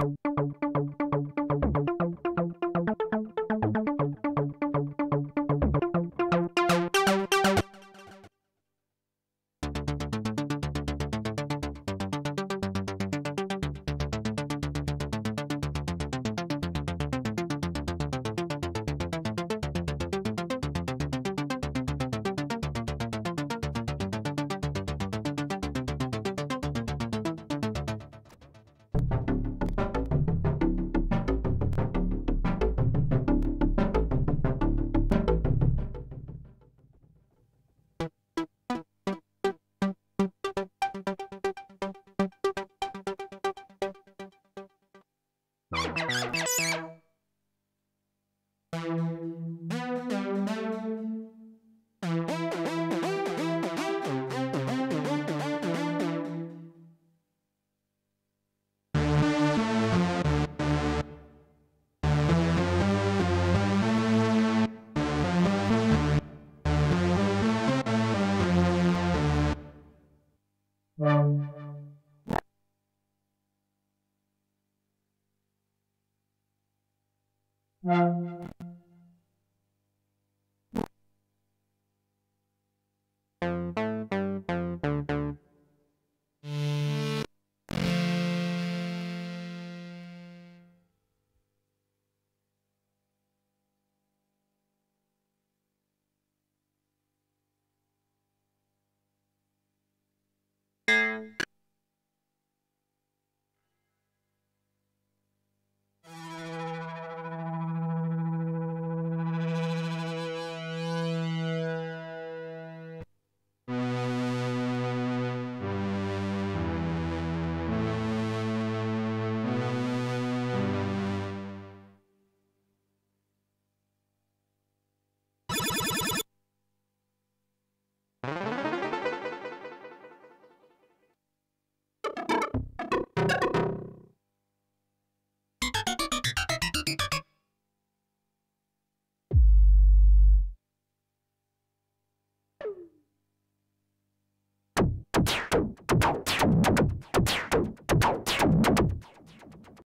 Thank you. You you